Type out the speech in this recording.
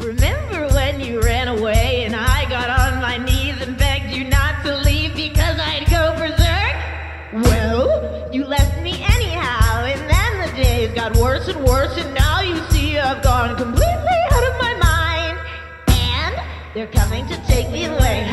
Remember when you ran away and I got on my knees and begged you not to leave because I'd go berserk? Well, you left me anyhow, and then the days got worse and worse, and now you see I've gone completely out of my mind. And they're coming to take me away.